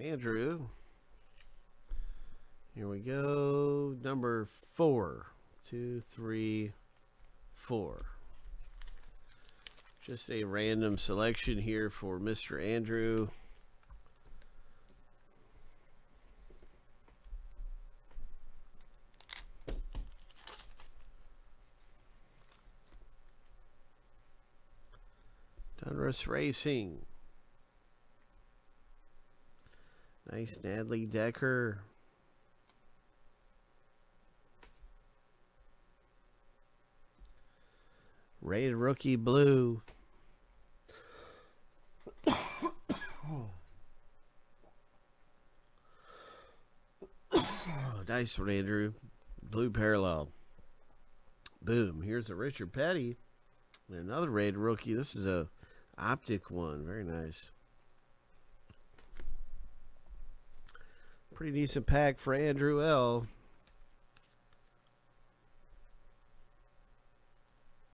Andrew. Here we go. Number four. Two, three, four. Just a random selection here for Mr. Andrew. Donruss Racing. Nice Natalie Decker. Rated Rookie Blue. Oh, nice one, Andrew. Blue parallel. Boom. Here's a Richard Petty. And another rated rookie. This is a optic one. Very nice. Pretty decent pack for Andrew L.